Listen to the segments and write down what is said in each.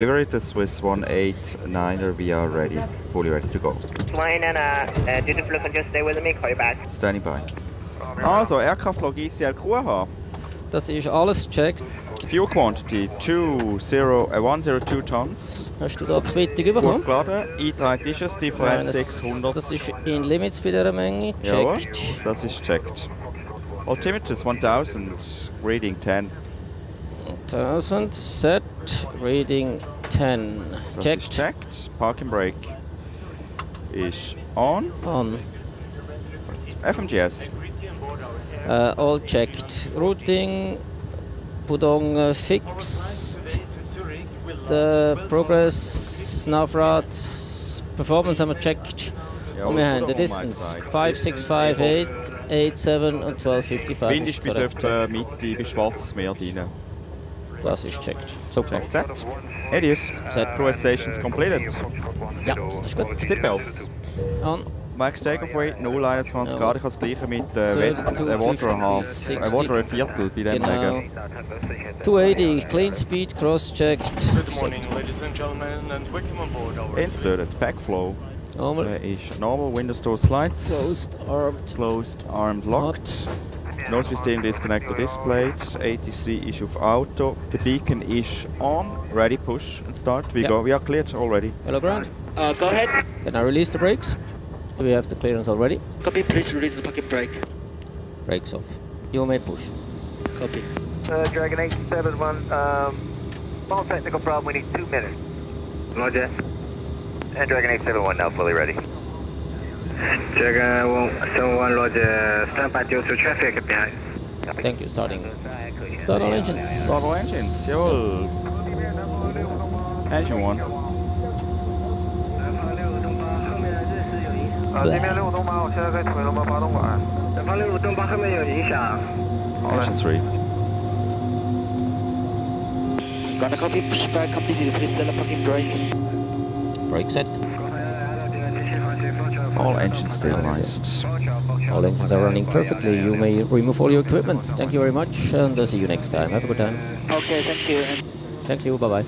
Delivery to Swiss 189er, we are ready, fully ready to go. Flying and uh, uh, duty flow can just stay with me, call you back. Standing by. Also, Aircraft ICL QH. Das ist alles gecheckt. Fuel quantity 20, äh, 102 tons. Hast du da die Quittung Gut bekommen? geladen. Eingetragen ist es, Differenz Nein, das- 600. Das ist in Limits bei dieser Menge. Jawohl, Checkt. das ist checked. Altimeters 1000, reading 10. 1000 Set Reading 10. Das Checkt. ist checked. Parking brake is on. On. FMGS. Uh, all checked. Routing. Pudong fixed. The progress. Navrat. Performance wir checked. Und wir hand the distance 5658, 87 und 1255. Wind ist bis etwa Mitte, bis Schwarzes Meer rein. Das ist checkt. Super. Check Z. It is. Z. Crew stations completed. Ja, das ist gut. Seatbelts. On. Max Takeoff Weight 021 Ja. Grad. Ich habe das gleiche mit äh, eh, So, äh, eh, Water Half. 250, Äh, eh, Water ein Viertel bei dem Genau. Regen. 280, clean speed, cross checked. Good morning, ladies and gentlemen, and welcome on board our Inserted. Pack flow. Normal. Äh, ist normal. Windows door slides. Closed, armed. Closed, armed, locked. Nose system disconnected displayed. ATC is auf Auto. The beacon is on. Ready, push and start. We Yeah. go. We are cleared already. Hello, ground. Uh, go ahead. Can I release the brakes? We have the clearance already. Copy, please release the pocket brake. Brakes off. You may push. Copy. Uh, Dragon 871, um, small technical problem, we need two minutes. Roger. And Dragon 871 now fully ready. Dragon 71 Roger, stand by due to traffic behind. Thank you. Starting. Start all engines. Bravo engines. Engine one. 啊，这边六五东八，我现在可以推了吗？发动管。前方六路东八后面有影响。Engine three. Gonna copy, push back completely, please tell the pocket brake. Brake set. All engines stabilized. All engines are running perfectly. You may remove all your equipment. Thank you very much, and I'll see you next time. Have a good time. Okay, thank you. Thank you, bye-bye.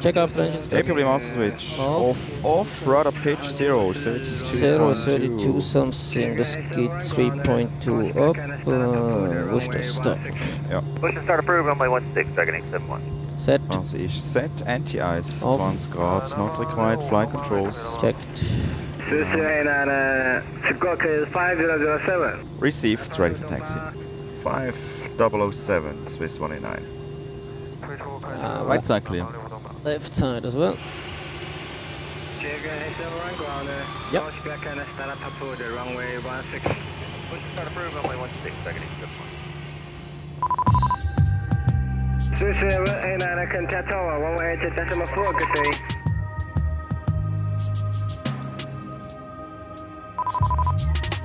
Check off engines. APU master switch. Off. Off, rudder pitch 0, 0, 32 something. The skid 3.2 up. Uh, wish to stop. Yeah. Which to start approved on my 16, second 871. Set. Das ist set. Anti-ice. Off. 20 Grad. Not required. Flight controls. Checked. Susi Sikoke is 5007. Received. Ready for taxi. 5007. Swiss 189. Uh, Right side clear. Left side as well. Dragon 871 ground. Yep. Back and stand up the runway 16. Start approved, runway 16, Dragon 871. Susi 189 contact tower 118 decimal 4, good day.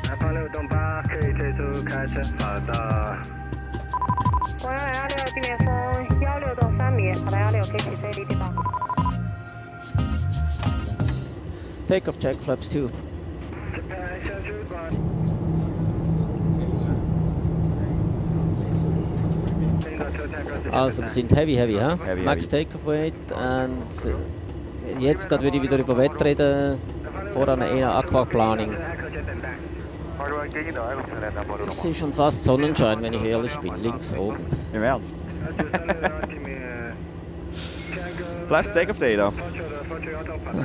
南方六东八可以退出开车跑道。国幺幺六地面风幺六到三米，跑道幺六可以起飞离地报。 Take off check flaps 2. Also wir sind heavy, heavy, ha? Heavy, Max Weight und äh, jetzt gerade würde ich wieder über Wetter reden. Voran eher Aquaplaning. Ich sehe schon fast Sonnenschein, wenn ich ehrlich bin, links oben. Im Ernst? Flaps takeoff data.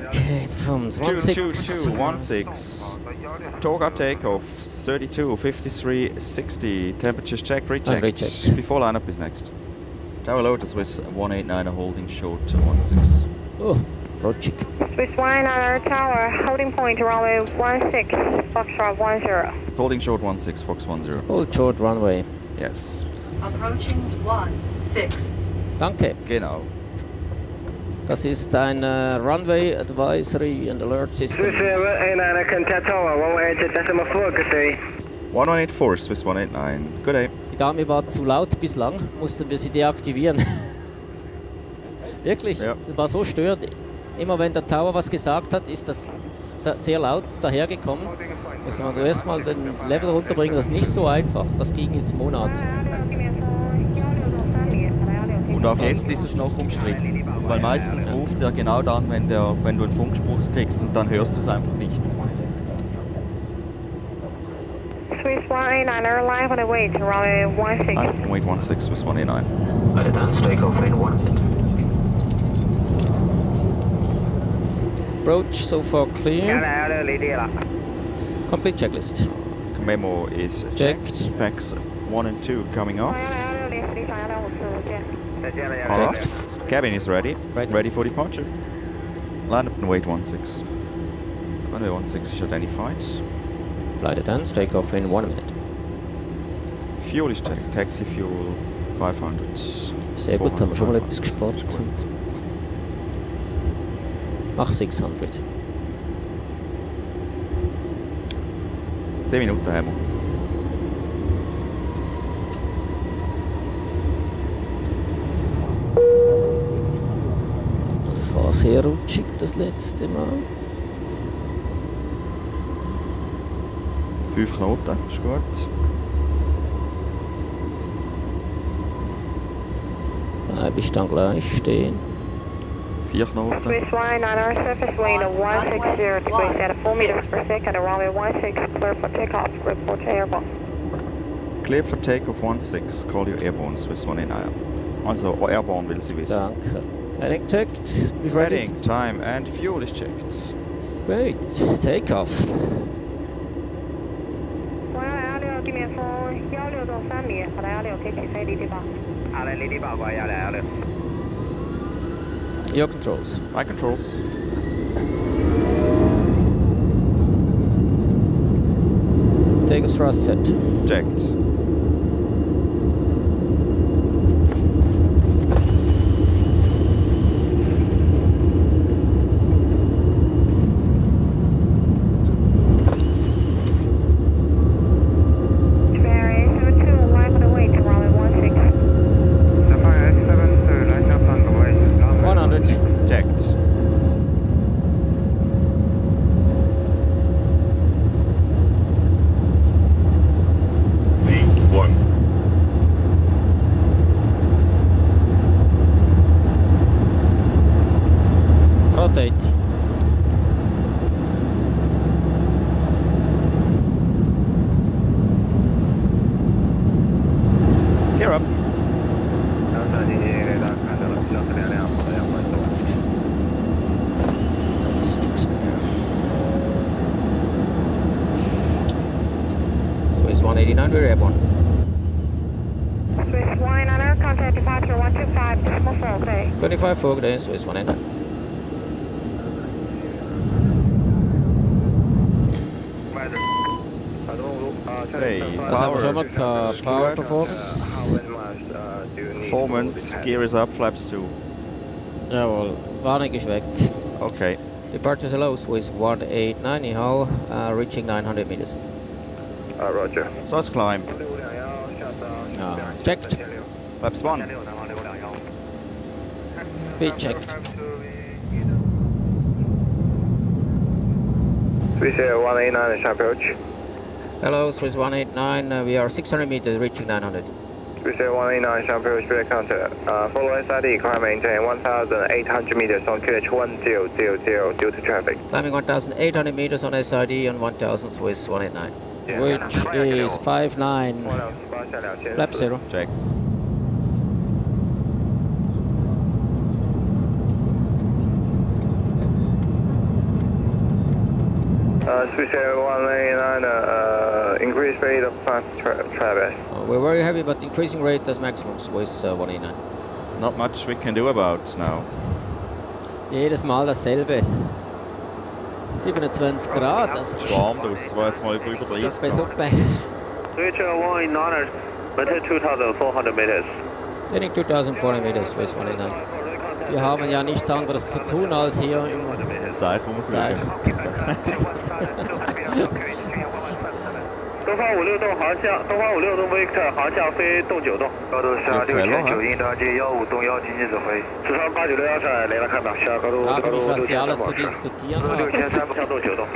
Okay, Performance 16. 22216. Toga takeoff 32, 53, 60. Temperatures checked, rechecked. rechecked. Before lineup is next. Tower load is with 189 holding short to 16. Oh, Project. Swiss one on our tower, holding point runway 16, Foxtrot 10. Holding short 16, Fox 10. Hold short runway. Yes. Approaching one six. Danke. Genau. Das ist ein äh, Runway Advisory and Alert System. Swiss 189 contact tower 118 decimal 4, good day. 1184, Swiss 189. Good day. Dame war zu laut bislang, mussten wir sie deaktivieren. Wirklich, ja. war so störend. Immer wenn der Tower was gesagt hat, ist das sehr laut dahergekommen. Muss man erstmal den Level runterbringen, das ist nicht so einfach. Das ging jetzt Monat. Und auch jetzt ist es noch umstritten, weil meistens ruft er genau dann, wenn, der, wenn du einen Funkspruch kriegst und dann hörst du es einfach nicht. 349, airline on the way to runway 16. I'm wait 16 with 189. Take off in 1 minute. Approach so far clear. Complete checklist. Memo is checked. checked. Specs 1 and 2 coming off. Off. Cabin is ready. Ready, ready for departure. Land up and wait 16. Runway 16 should any. Identified. Flight attendants take off in one minute. Fuel is checked. Taxi fuel 500. Sehr gut, haben wir schon mal 400, etwas gespart. Mach 600. 10 Minuten haben wir. Das war sehr rutschig das letzte Mal. 5 Knoten, ist gut. Bleib ich dann gleich stehen. 4 Knoten. Clear for takeoff 16, call your airborne, Swiss 189. Also oh, airborne will sie wissen. Danke. Heading checked. Heading, time and fuel is checked. Great, takeoff. 地面风幺六到三米，好的幺六可以起飞离地吧。好嘞，离地报告幺两幺六。 Your controls. My controls. Take us thrust set. Checked. 25 for the Swiss 199. Hey, power, uh, power performance. Performance, gear is up, flaps two. Yeah, well, Warning is back. Okay. Departure is allows with 189 How, uh, reaching 900 meters. Uh, roger. So let's climb. Uh, checked. Flaps 1 be checked. 189 is approach. Hello, Swiss uh, we are 600 meters reaching 900. 30189 is approach, clear counter. Uh, follow SID, climb maintain 1800 meters on QNH1000 due to traffic. Climbing 1800 meters on SID on 1000 Swiss 189, yeah. which is 59 lap 0. Checked. Uh, Swiss Air 189, uh, increase rate of tra traverse. Uh, we're very heavy, but increasing rate as maximum Swiss uh, 189. Not much we can do about now. Jedes Mal dasselbe. 27 Grad, das ist Warm das war jetzt mal über über 30 Suppe, Grad. Suppe. Swiss Air 189, maintain 2,400 meters. Heading 2400 meters, Swiss 189. Wir haben ja nichts anderes zu tun, als hier im Seich rumfliegen. 东方五六栋航向，东方五六栋 Victor 航向飞动九栋，高度下六千九英当街幺五栋幺紧急指挥，四川八九六幺三来了看吧，下高度高度六千三保持，六千三向动九栋，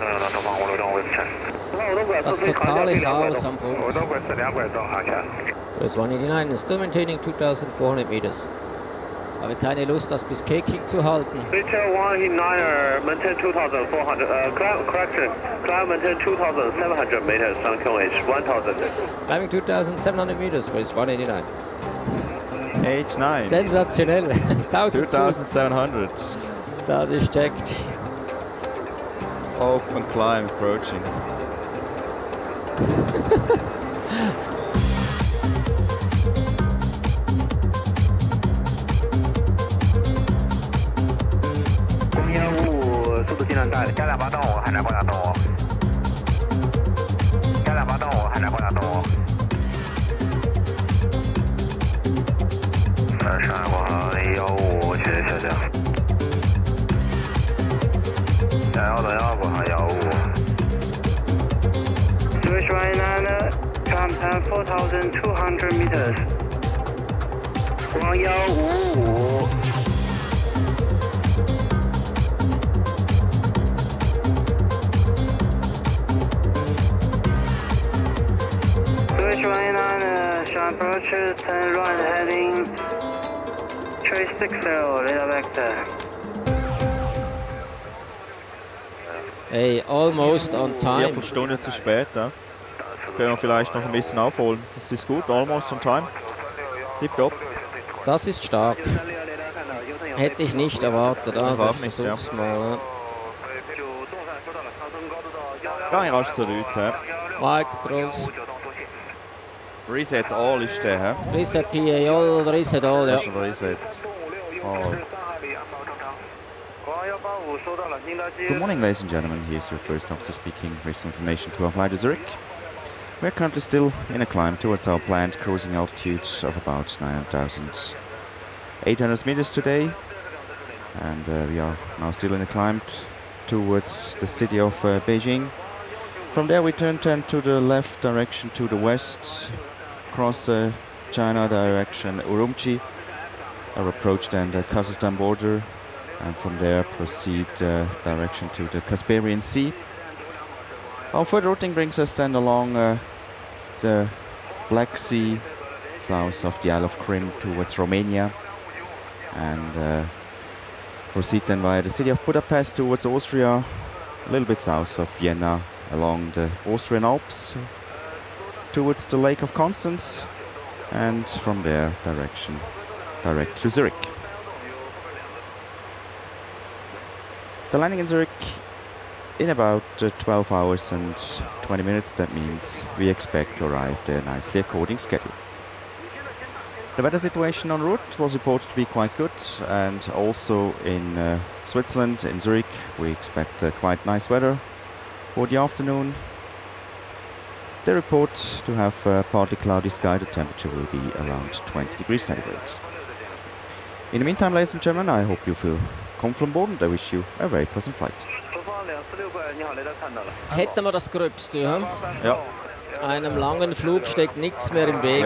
嗯，东方五六栋 Victor。That's totally how some folks. 2.29 is still maintaining 2,400 meters. Habe keine Lust, das bis Peking zu halten. Victor 189er, maintain 2,400, uh, climb, correction, climb maintain 2,700 meters on QH, 1,000. Climbing 2,700 meters with 189. 89. Sensationell. 1000 Fuß. 2700. Das ist checkt. Open climb approaching. 加两巴到我，海南光两等我，加两巴到我，海南光两等我。在上海航幺五五，谢谢小姐。想要，想要，光幺五。Switching to Channel Four Thousand Two Hundred Meters。光幺五五。Swiss right nine, shall approach, turn right heading. Trace 60, radar vector. Hey, almost on time. Viertelstunde zu spät. Ja. Können wir vielleicht noch ein bisschen aufholen. Das ist gut. Almost on time. Tipptopp. Das ist stark. Hätte ich nicht erwartet. Also ich nicht, versuch's mal. ne? Gang rasch zurück. Ja. Mike Trolls. Reset All ist der. Ja. Reset PA all, Reset all, ja. Das ist schon Reset All. Good morning, ladies and gentlemen. Here's your first officer speaking with some information to our flight to Zurich. We're currently still in a climb towards our planned cruising altitude of about 9,800 meters today. And uh, we are now still in a climb towards the city of uh, Beijing. From there, we turn then to the left direction to the west, cross the China direction Urumqi, approach then the Kazakhstan border, and from there proceed uh, direction to the Caspian Sea. Our further routing brings us then along uh, the Black Sea, south of the Isle of Krim towards Romania, and uh, proceed then via the city of Budapest towards Austria, a little bit south of Vienna, along the Austrian Alps towards the Lake of Constance, and from there direction direct to Zurich. The landing in Zurich in about uh, 12 hours and 20 minutes. That means we expect to arrive there nicely according schedule. The weather situation en route was reported to be quite good, and also in uh, Switzerland, in Zurich, we expect uh, quite nice weather for the afternoon. They report to have uh, partly cloudy sky. The temperature will be around 20 degrees centigrade. In the meantime, ladies and gentlemen, I hope you feel comfortable and I wish you a very pleasant flight. Hätten wir das Gröbste, ja? Ja. Einem langen Flug steckt nichts mehr im Weg.